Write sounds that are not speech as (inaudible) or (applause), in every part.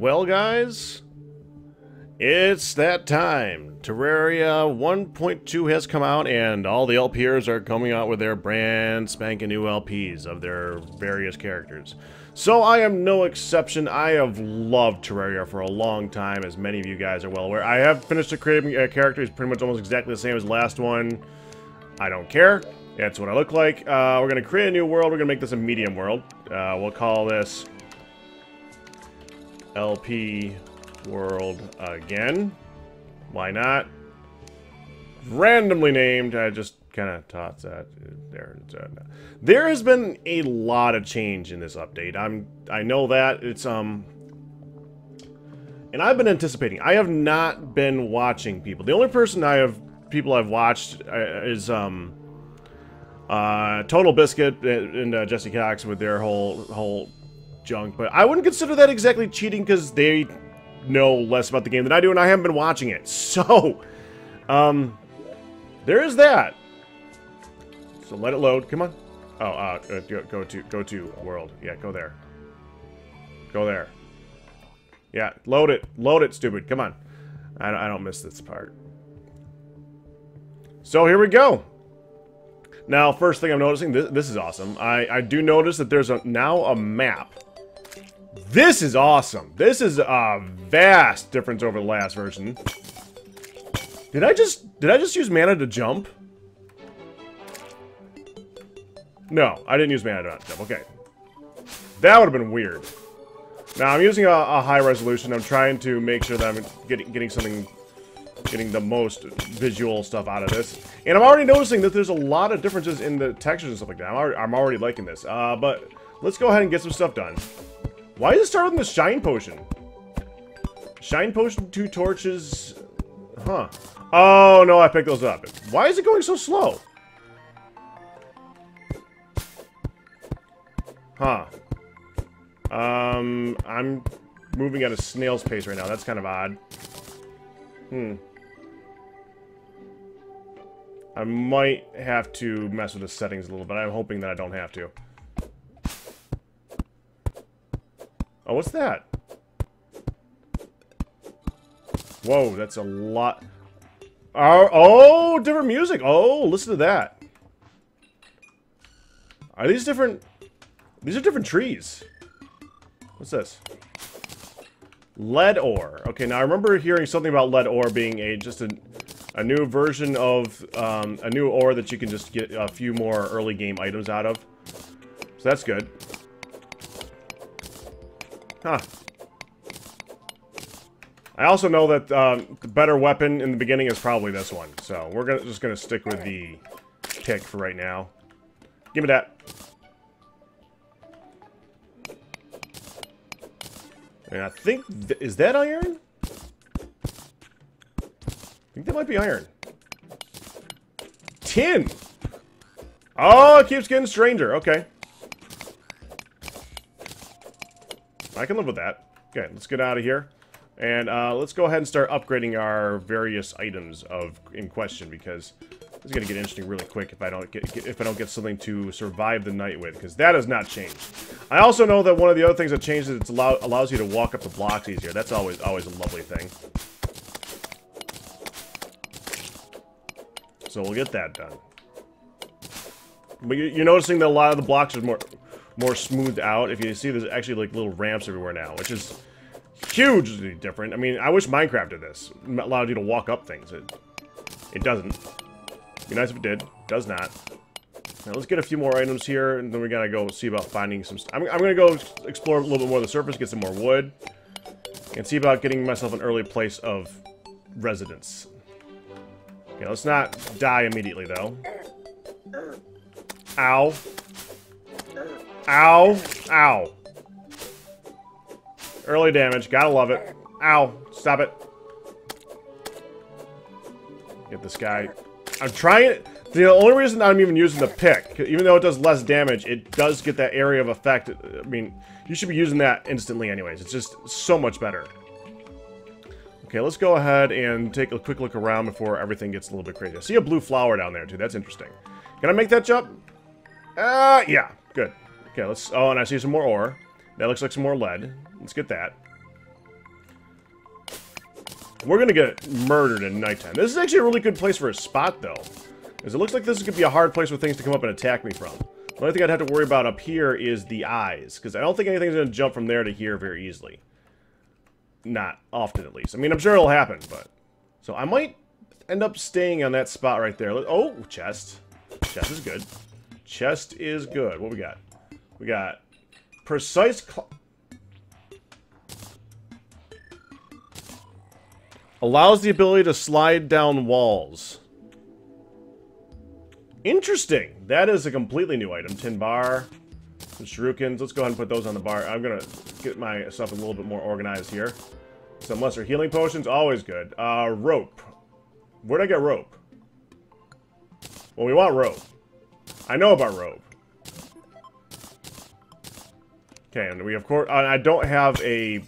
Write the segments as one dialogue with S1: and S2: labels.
S1: Well, guys, it's that time. Terraria 1.2 has come out, and all the LPers are coming out with their brand spanking new LPs of their various characters. So I am no exception. I have loved Terraria for a long time, as many of you guys are well aware. I have finished a creating a character. He's pretty much almost exactly the same as last one. I don't care. That's what I look like. Uh, we're going to create a new world. We're going to make this a medium world. Uh, we'll call this LP world again. Why not? Randomly named. I just kind of tossed that there. There has been a lot of change in this update. I'm. I know that it's um. And I've been anticipating. I have not been watching people. The only person I have people I've watched uh, is um. Uh, Total Biscuit and uh, Jesse Cox with their whole whole junk, but I wouldn't consider that exactly cheating because they know less about the game than I do, and I haven't been watching it. (laughs) So, um, there is that. So let it load. Come on. Oh, uh, uh go, to go to world. Yeah, go there. Go there. Yeah, load it. Load it, stupid. Come on. I don't, I don't miss this part. So here we go. Now, first thing I'm noticing, this, this is awesome. I, I do notice that there's a now a map this is awesome. This is a vast difference over the last version. Did I just did I just use mana to jump? No, I didn't use mana to jump. Okay. That would have been weird. Now, I'm using a, a, high resolution. I'm trying to make sure that I'm getting, getting something, getting the most visual stuff out of this. And I'm already noticing that there's a lot of differences in the textures and stuff like that. I'm already, I'm already liking this. Uh, but let's go ahead and get some stuff done. Why does it start with the Shine Potion? Shine Potion, two torches... Huh. Oh, no, I picked those up. Why is it going so slow? Huh. Um, I'm moving at a snail's pace right now. That's kind of odd. Hmm. I might have to mess with the settings a little bit. I'm hoping that I don't have to. Oh, what's that? Whoa, that's a lot. Oh, oh, different music. Oh, listen to that. Are these different? These are different trees. What's this? Lead ore. Okay, now I remember hearing something about lead ore being a just a, a new version of um, a new ore that you can just get a few more early game items out of. So that's good. Huh. I also know that um, the better weapon in the beginning is probably this one. So we're gonna, just going to stick with the pick for right now. Give me that. And I think... Th is that iron? I think that might be iron. Tin! Oh, it keeps getting stranger. Okay. I can live with that. Okay, let's get out of here. And uh, let's go ahead and start upgrading our various items of in question because this is gonna get interesting really quick if I don't get, get if I don't get something to survive the night with because that has not changed. I also know that one of the other things that changed is it allow, allows you to walk up the blocks easier. That's always always a lovely thing. So we'll get that done. But you're noticing that a lot of the blocks are more more smoothed out. If you see, there's actually like little ramps everywhere now, which is hugely different. I mean, I wish Minecraft did this. It allowed you to walk up things. It, it doesn't. Be nice if it did. Does not. Now let's get a few more items here, and then we gotta go see about finding some... I'm, I'm gonna go explore a little bit more of the surface, get some more wood, and see about getting myself an early place of residence. Okay, let's not die immediately, though. Ow. Ow. Ow. Early damage. Gotta love it. Ow. Stop it. Get this guy. I'm trying... The only reason I'm even using the pick, even though it does less damage, it does get that area of effect. I mean, you should be using that instantly anyways. It's just so much better. Okay, let's go ahead and take a quick look around before everything gets a little bit crazy. I see a blue flower down there, too. That's interesting. Can I make that jump? Uh, yeah. Good. Okay, let's... Oh, and I see some more ore. That looks like some more lead. Let's get that. we're gonna get murdered at nighttime. This is actually a really good place for a spot, though. Because it looks like this could be a hard place for things to come up and attack me from. The only thing I'd have to worry about up here is the eyes. Because I don't think anything's gonna jump from there to here very easily. Not often, at least. I mean, I'm sure it'll happen, but... So I might end up staying on that spot right there. Oh, chest. Chest is good. Chest is good. What we got? We got precise... Allows the ability to slide down walls. Interesting. That is a completely new item. Tin bar, some shurikens. Let's go ahead and put those on the bar. I'm going to get my stuff a little bit more organized here. Some lesser healing potions, always good. Uh, rope. Where'd I get rope? Well, we want rope. I know about rope. Okay, and we of course... I don't have a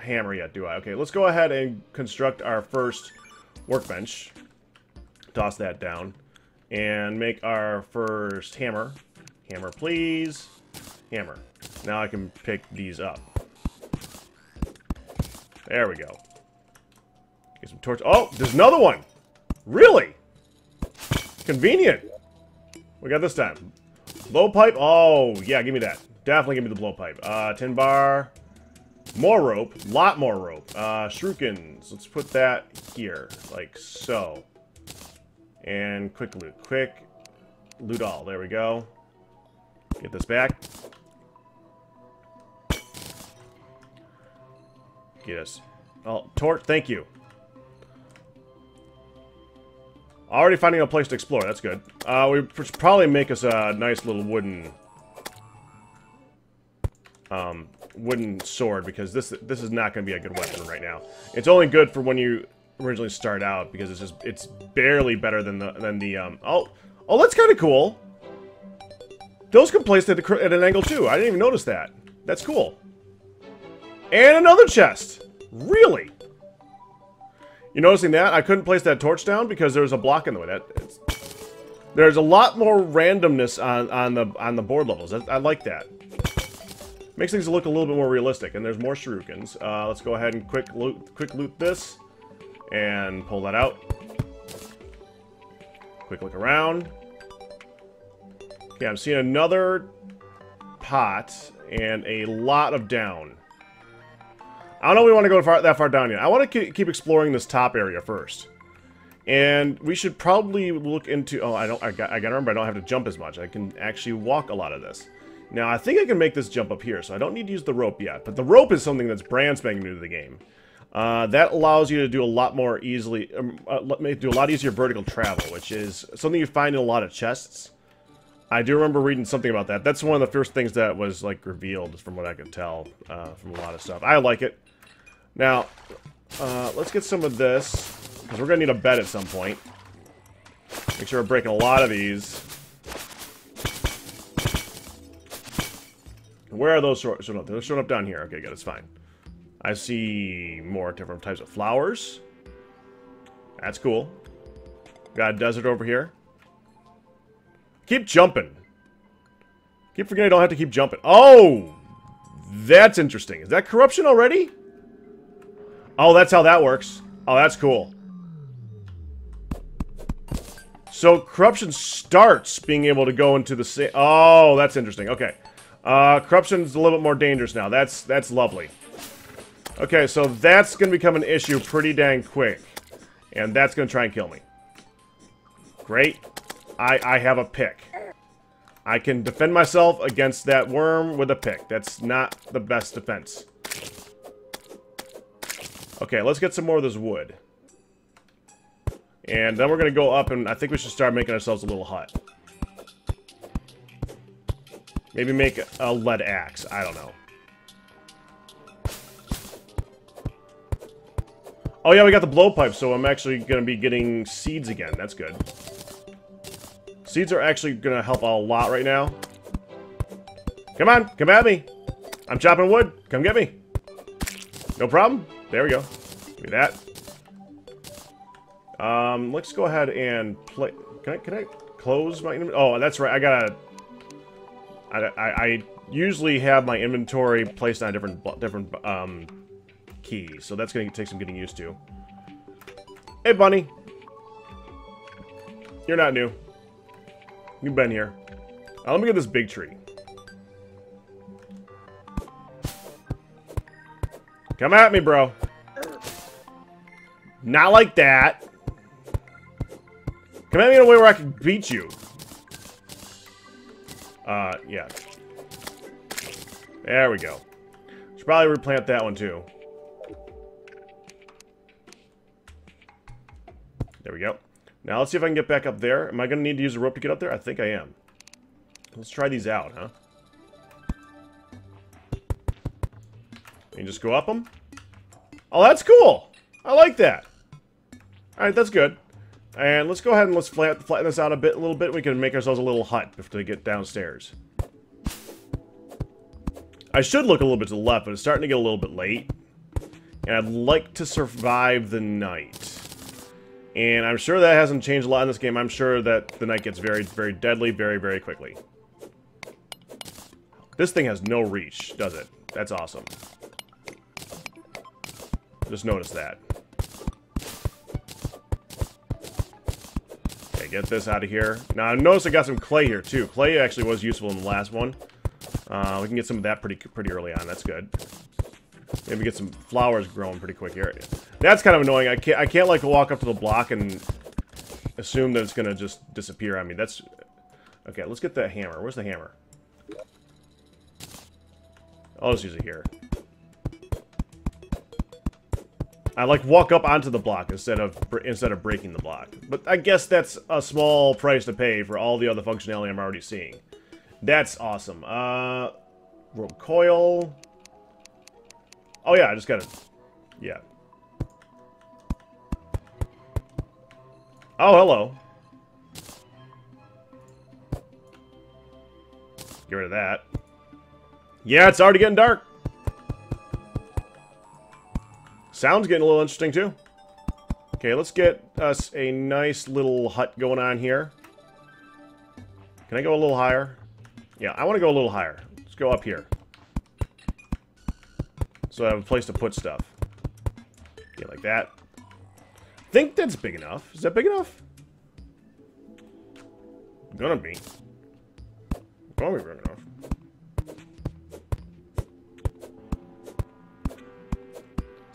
S1: hammer yet, do I? Okay, let's go ahead and construct our first workbench. Toss that down. And make our first hammer. Hammer, please. Hammer. Now I can pick these up. There we go. Get some torch. Oh, there's another one! Really? Convenient. We got this time. Blowpipe. Oh, yeah, give me that. Definitely give me the blowpipe. Uh, tin bar. More rope. Lot more rope. Uh, shurikens. Let's put that here. Like so. And quick loot. Quick loot all. There we go. Get this back. Get us. Oh, torch. Thank you. Already finding a place to explore. That's good. Uh, we probably make us a nice little wooden um, wooden sword because this this is not going to be a good weapon right now. It's only good for when you originally start out because it's just it's barely better than the than the um oh oh that's kind of cool. Those can place at, at an angle too. I didn't even notice that. That's cool. And another chest. Really? You noticing that? I couldn't place that torch down because there was a block in the way. That there's a lot more randomness on on the on the board levels. I, I like that. Makes things look a little bit more realistic. And there's more shurikens. Uh, let's go ahead and quick loot, quick loot this. And pull that out. Quick look around. Okay, I'm seeing another pot and a lot of down. I don't know we want to go far, that far down yet. I want to keep exploring this top area first. And we should probably look into... Oh, I don't. I got, I got to remember I don't have to jump as much. I can actually walk a lot of this. Now, I think I can make this jump up here, so I don't need to use the rope yet. But the rope is something that's brand spanking new to the game. Uh, that allows you to do a lot more easily, um, uh, do a lot easier vertical travel, which is something you find in a lot of chests. I do remember reading something about that. That's one of the first things that was, like, revealed, from what I could tell, uh, from a lot of stuff. I like it. Now, uh, let's get some of this, because we're going to need a bed at some point. Make sure we're breaking a lot of these. Where are those showing up? They're showing up down here. Okay, good. It's fine. I see more different types of flowers. That's cool. Got a desert over here. Keep jumping. Keep forgetting I don't have to keep jumping. Oh! That's interesting. Is that corruption already? Oh, that's how that works. Oh, that's cool. So, corruption starts being able to go into the. Oh, that's interesting. Okay. Uh, corruption's a little bit more dangerous now. That's that's lovely. Okay, so that's going to become an issue pretty dang quick. And that's going to try and kill me. Great. I, I have a pick. I can defend myself against that worm with a pick. That's not the best defense. Okay, let's get some more of this wood. And then we're going to go up and I think we should start making ourselves a little hut. Maybe make a lead axe. I don't know. Oh yeah, we got the blowpipe, so I'm actually going to be getting seeds again. That's good. Seeds are actually going to help a lot right now. Come on, come at me. I'm chopping wood. Come get me. No problem. There we go. Give me that. Um, let's go ahead and play. Can I, can I close my... Oh, that's right. I gotta I, I, I usually have my inventory placed on a different different um, key, so that's going to take some getting used to. Hey, bunny. You're not new. You've been here. Now, let me get this big tree. Come at me, bro. Not like that. Come at me in a way where I can beat you. Uh, yeah. There we go. Should probably replant that one, too. There we go. Now, let's see if I can get back up there. Am I going to need to use a rope to get up there? I think I am. Let's try these out, huh? You just go up them? Oh, that's cool! I like that. Alright, that's good. And let's go ahead and let's flatten, this out a bit, a little bit. We can make ourselves a little hut before we get downstairs. I should look a little bit to the left, but it's starting to get a little bit late. And I'd like to survive the night. And I'm sure that hasn't changed a lot in this game. I'm sure that the night gets very, very deadly very, very quickly. This thing has no reach, does it? That's awesome. Just notice that. Get this out of here. Now, I notice I got some clay here, too. Clay actually was useful in the last one. Uh, we can get some of that pretty pretty early on. That's good. Maybe get some flowers growing pretty quick here. That's kind of annoying. I can't, I can't, like, walk up to the block and assume that it's going to just disappear I mean, That's... Okay, let's get that hammer. Where's the hammer? I'll just use it here. I like walk up onto the block instead of instead of breaking the block. But I guess that's a small price to pay for all the other functionality I'm already seeing. That's awesome. Uh, rope coil. Oh yeah, I just gotta, yeah. Oh, hello. Get rid of that. Yeah, it's already getting dark. Sound's getting a little interesting, too. Okay, let's get us a nice little hut going on here. Can I go a little higher? Yeah, I want to go a little higher. Let's go up here. So I have a place to put stuff. Okay, like that. think that's big enough. Is that big enough? Gonna be. Be big enough.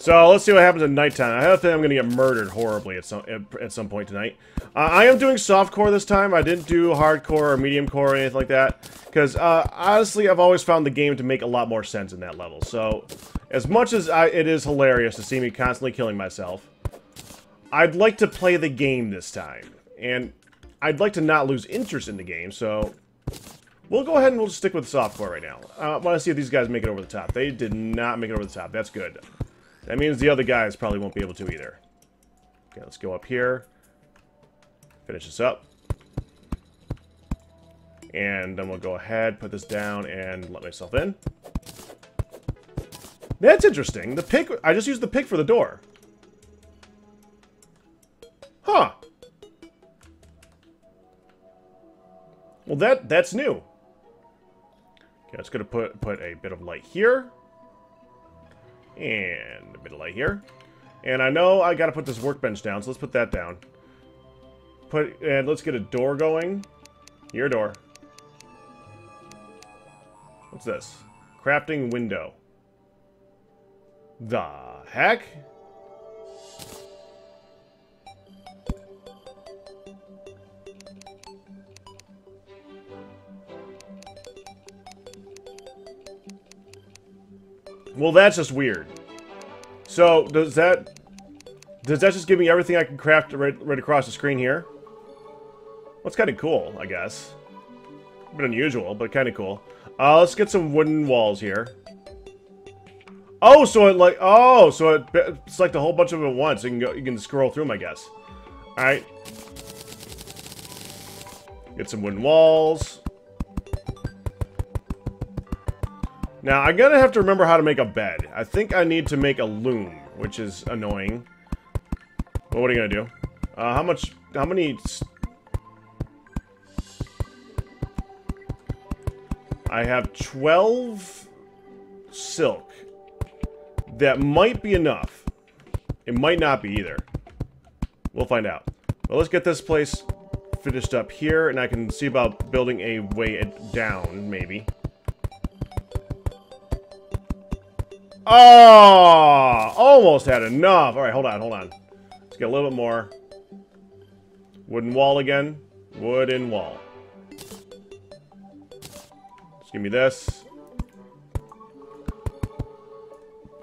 S1: So let's see what happens at nighttime. I have a feeling I'm going to get murdered horribly at some at, some point tonight. Uh, I am doing softcore this time. I didn't do hardcore or medium core or anything like that. Because, uh, honestly, I've always found the game to make a lot more sense in that level. So, as much as I, it is hilarious to see me constantly killing myself, I'd like to play the game this time. And I'd like to not lose interest in the game, so... We'll go ahead and we'll just stick with softcore right now. Uh, I want to see if these guys make it over the top. They did not make it over the top. That's good. That means the other guys probably won't be able to either. Okay, let's go up here. Finish this up. And then we'll go ahead, put this down, and let myself in. That's interesting. The pick, I just used the pick for the door. Huh. Well, that that's new. Okay, let's gonna put put a bit of light here. And a bit of light here. And I know I gotta put this workbench down, so let's put that down. Put and let's get a door going. Your door. What's this? Crafting window. The heck? Well, that's just weird. So, does that... Does that just give me everything I can craft right, right across the screen here? Well, it's kind of cool, I guess. A bit unusual, but kind of cool. Uh, let's get some wooden walls here. Oh, so it like... Oh, so it, it's like a whole bunch of them at once. You can go, you can scroll through them, I guess. Alright. Get some wooden walls. Now, I'm gonna have to remember how to make a bed. I think I need to make a loom, which is annoying. But what are you gonna do? Uh, how much... How many... I have 12 silk. That might be enough. It might not be either. We'll find out. Well, let's get this place finished up here, and I can see about building a way down, maybe. Oh! Almost had enough. Alright, hold on, hold on. Let's get a little bit more. Wooden wall again. Wooden wall. Just give me this.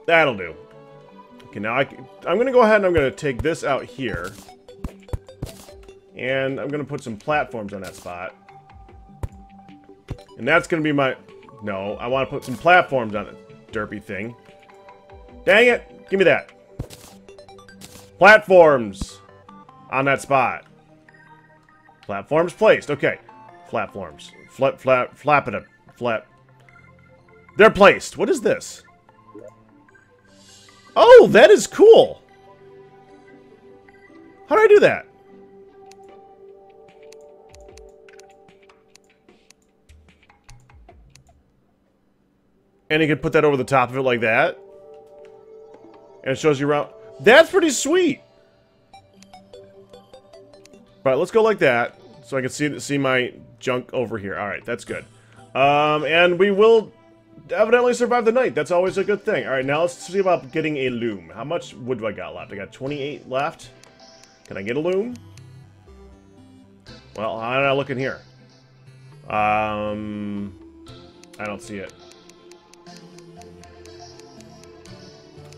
S1: That'll do. Okay, now I, I'm going to go ahead and I'm going to take this out here. And I'm going to put some platforms on that spot. And that's going to be my... No, I want to put some platforms on it, derpy thing. Dang it! Give me that. Platforms on that spot. Platforms placed. Okay. Platforms. Flap, flap, flap it up. Flap. They're placed. What is this? Oh, that is cool. How do I do that? And you can put that over the top of it like that. And it shows you around. That's pretty sweet. Alright, let's go like that. So I can see see my junk over here. Alright, that's good. Um, and we will evidently survive the night. That's always a good thing. Alright, now let's see about getting a loom. How much wood do I got left? I got 28 left. Can I get a loom? Well, how am I looking here? Um, I don't see it.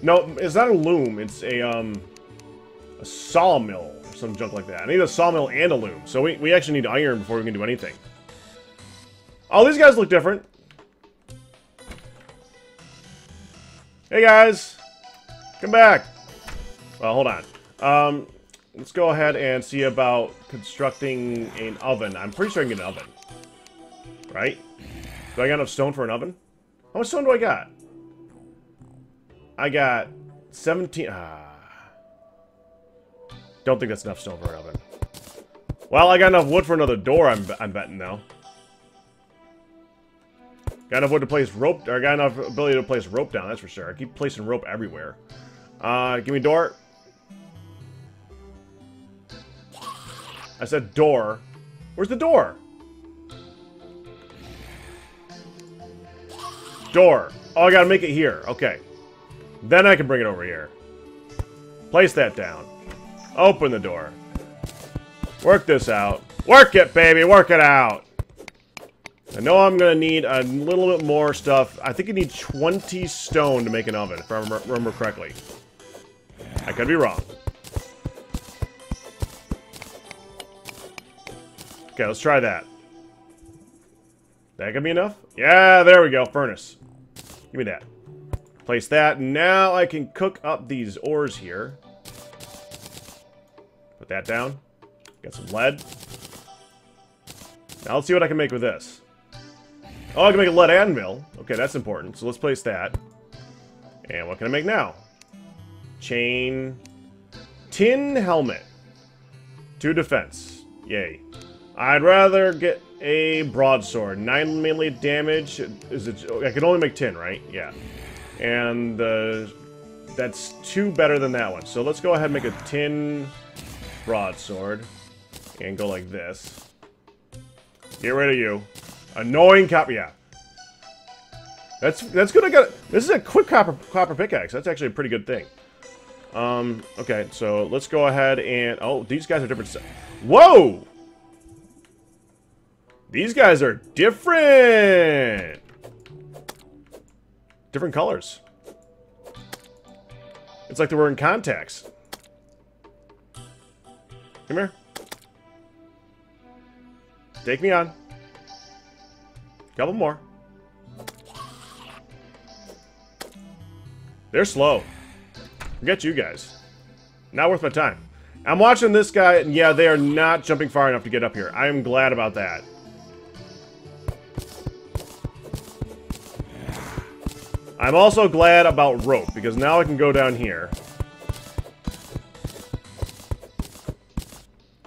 S1: No, it's not a loom. It's a, um, a sawmill or some junk like that. I need a sawmill and a loom. So we, we actually need iron before we can do anything. Oh, these guys look different. Hey, guys. Come back. Well, hold on. Um, let's go ahead and see about constructing an oven. I'm pretty sure I can get an oven. Right? Do I got enough stone for an oven? How much stone do I got? I got 17... Ah. Don't think that's enough stone for an oven. Well, I got enough wood for another door, I'm, I'm betting, though. Got enough wood to place rope, or got enough ability to place rope down, that's for sure. I keep placing rope everywhere. Uh, give me door. I said door. Where's the door? Door. Oh, I gotta make it here. Okay. Then I can bring it over here. Place that down. Open the door. Work this out. Work it, baby! Work it out! I know I'm going to need a little bit more stuff. I think you need 20 stone to make an oven, if I remember correctly. I could be wrong. Okay, let's try that. That could be enough? Yeah, there we go. Furnace. Give me that. Place that. Now I can cook up these ores here. Put that down. Get some lead. Now let's see what I can make with this. Oh, I can make a lead anvil. Okay, that's important. So let's place that. And what can I make now? Chain. Tin helmet. Two defense. Yay. I'd rather get a broadsword. Nine melee damage. Is it? I can only make ten, right? Yeah. And uh, that's two better than that one. So let's go ahead and make a tin broadsword. And go like this. Get rid of you. Annoying copper. Yeah. That's that's good. I got this is a quick copper copper pickaxe. That's actually a pretty good thing. Um. Okay. So let's go ahead and oh, these guys are different. Whoa. These guys are different. Different colors. It's like they're wearing contacts. Come here. Take me on. Couple more. They're slow. Forget you guys. Not worth my time. I'm watching this guy, and yeah, they are not jumping far enough to get up here. I am glad about that. I'm also glad about rope, because now I can go down here.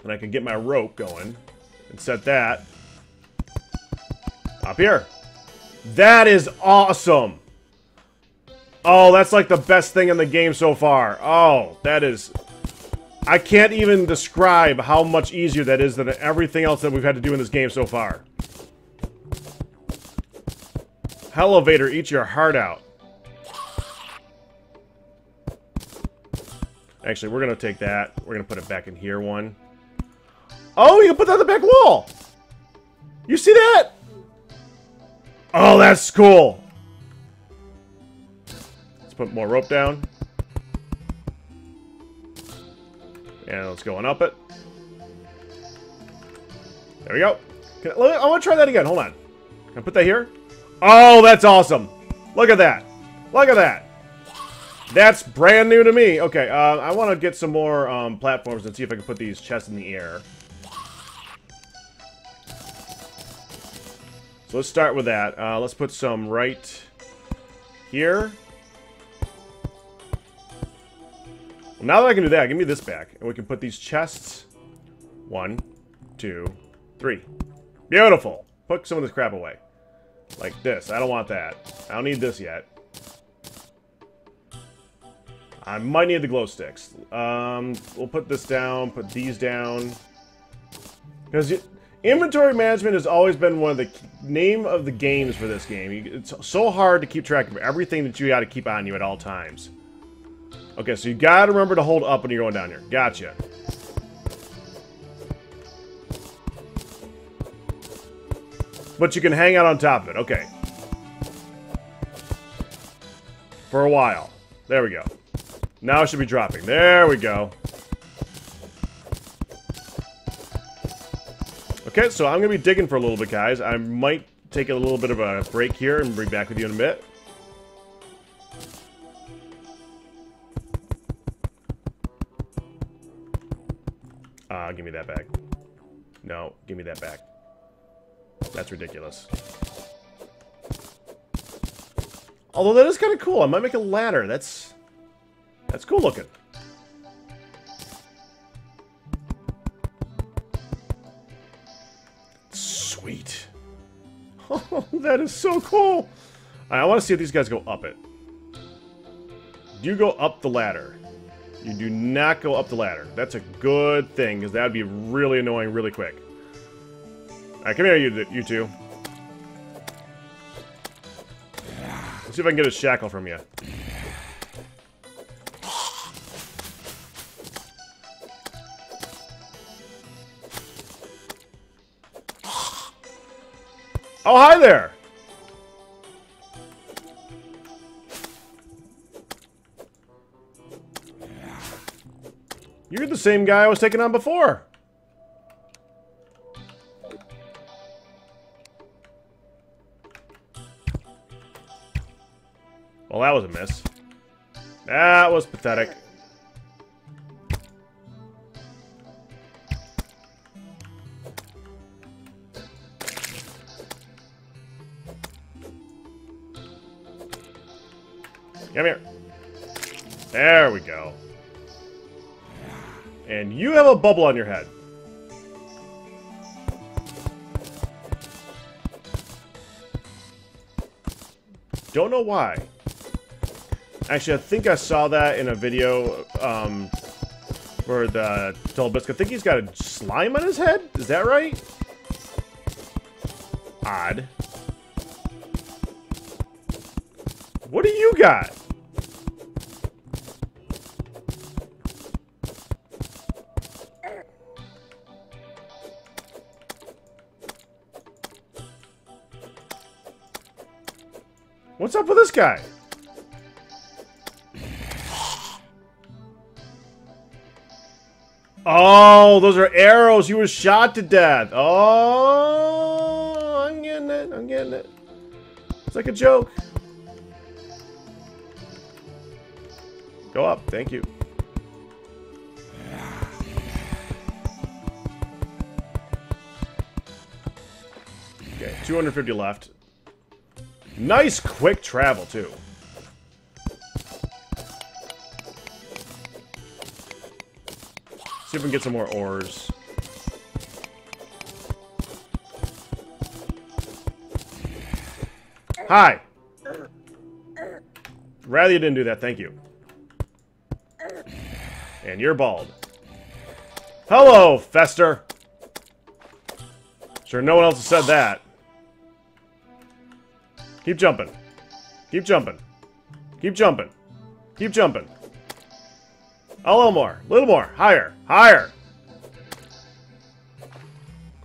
S1: And I can get my rope going. And set that. Up here. That is awesome! Oh, that's like the best thing in the game so far. Oh, that is... I can't even describe how much easier that is than everything else that we've had to do in this game so far. Elevator, eat your heart out. Actually, we're going to take that. We're going to put it back in here one. Oh, you can put that on the back wall. You see that? Oh, that's cool. Let's put more rope down. And let's go on up it. There we go. Can, I want to try that again. Hold on. Can I put that here? Oh, that's awesome. Look at that. Look at that. That's brand new to me. Okay, uh, I want to get some more um, platforms and see if I can put these chests in the air. So let's start with that. Uh, let's put some right here. Well, now that I can do that, give me this back. And we can put these chests. One, two, three. Beautiful. Put some of this crap away. Like this. I don't want that. I don't need this yet. I might need the glow sticks. Um, we'll put this down, put these down. Because inventory management has always been one of the name of the games for this game. It's so hard to keep track of everything that you got to keep on you at all times. Okay, so you got to remember to hold up when you're going down here. Gotcha. But you can hang out on top of it. Okay. For a while. There we go. Now it should be dropping. There we go. Okay, so I'm going to be digging for a little bit, guys. I might take a little bit of a break here and be back with you in a bit. Uh, give me that back. No, give me that back. That's ridiculous. Although that is kind of cool. I might make a ladder. That's that's cool looking. Sweet. (laughs) Oh, that is so cool. I want to see if these guys go up it. Do You go up the ladder. You do not go up the ladder. That's a good thing, because that would be really annoying really quick. Alright, come here, you, you two. Let's see if I can get a shackle from you. Oh, hi there! You're the same guy I was taking on before. That was a miss. That was pathetic. Come here. There we go. And you have a bubble on your head. Don't know why. Actually, I think I saw that in a video um, where the Tolbisk, I think he's got a slime on his head? Is that right? Odd. What do you got? What's up with this guy? Oh, those are arrows. He was shot to death. Oh, I'm getting it. I'm getting it. It's like a joke. Go up. Thank you. Okay, 250 left. Nice quick travel, too. See if we can get some more ores. Hi! Rather you didn't do that, thank you. And you're bald. Hello, Fester. Sure, no one else has said that. Keep jumping. Keep jumping. Keep jumping. Keep jumping. A little more. A little more. Higher. Higher.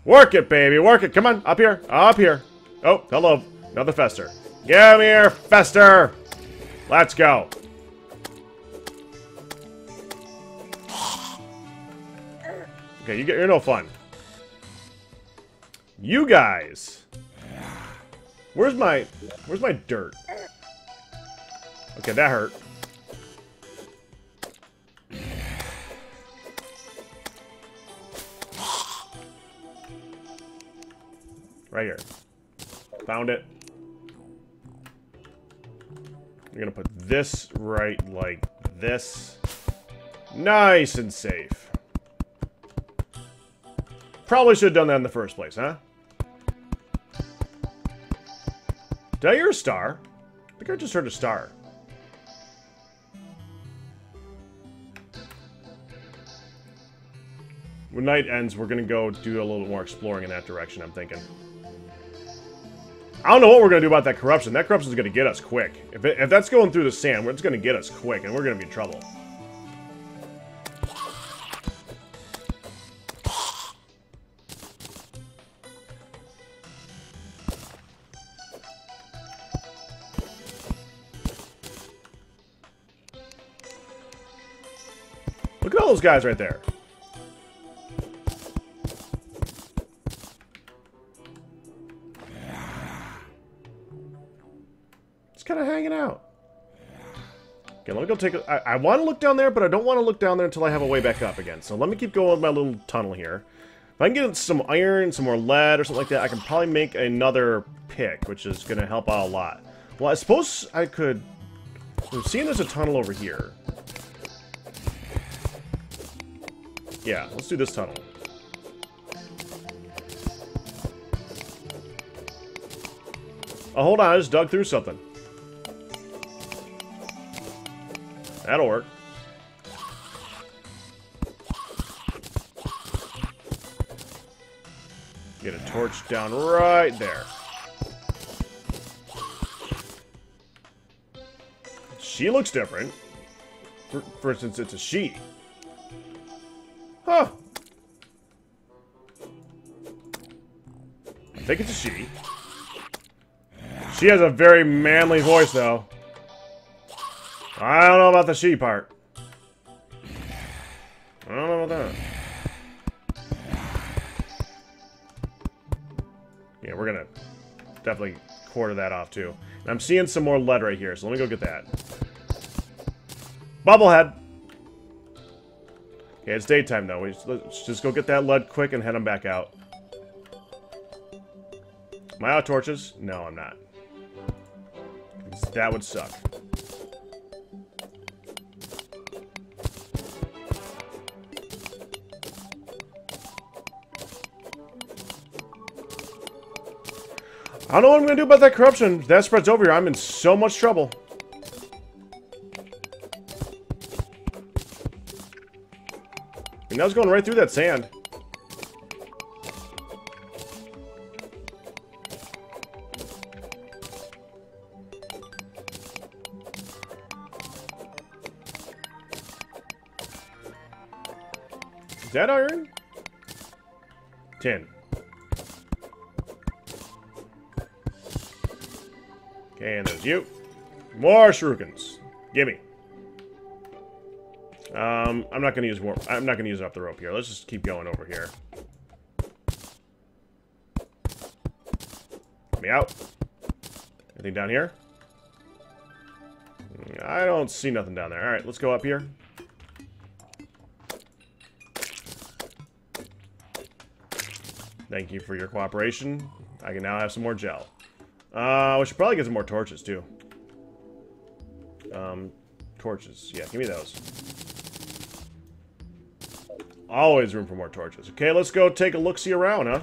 S1: Work it, baby. Work it. Come on. Up here. Up here. Oh, hello. Another Fester. Give me here, Fester. Let's go. Okay, you get you're no fun. You guys. Where's my where's my dirt? Okay, that hurt. Right here. Found it. You're gonna put this right like this. Nice and safe. Probably should have done that in the first place, huh? Did I hear a star? I think I just heard a star. When night ends, we're gonna go do a little bit more exploring in that direction, I'm thinking. I don't know what we're gonna do about that corruption. That corruption is gonna get us quick. If, it, if that's going through the sand, it's gonna get us quick, and we're gonna be in trouble. Look at all those guys right there. Me go take a... I, I want to look down there, but I don't want to look down there until I have a way back up again. So let me keep going with my little tunnel here. If I can get some iron, some more lead, or something like that, I can probably make another pick, which is going to help out a lot. Well, I suppose I could... I'm seeing there's a tunnel over here. Yeah, let's do this tunnel. Oh, hold on, I just dug through something. That'll work. Get a torch down right there. She looks different. For, for instance, it's a she. Huh. I think it's a she. She has a very manly voice, though. I don't know about the she part. I don't know about that. Yeah, we're gonna definitely quarter that off, too. And I'm seeing some more lead right here, so let me go get that. Bubblehead! Okay, it's daytime just, let's just go get that lead quick and head them back out. I out torches? No, I'm not. That would suck. I don't know what I'm going to do about that corruption. That spreads over here, I'm in so much trouble. And that was going right through that sand. Is that iron? Tin. Okay, and there's you. More shurikens. Gimme. Um, I'm not gonna use more. I'm not gonna use up the rope here. Let's just keep going over here. Let me out. Anything down here? I don't see nothing down there. Alright, let's go up here. Thank you for your cooperation. I can now have some more gel. Uh, we should probably get some more torches, too. Um, torches. Yeah, give me those. Always room for more torches. Okay, let's go take a look-see around, huh?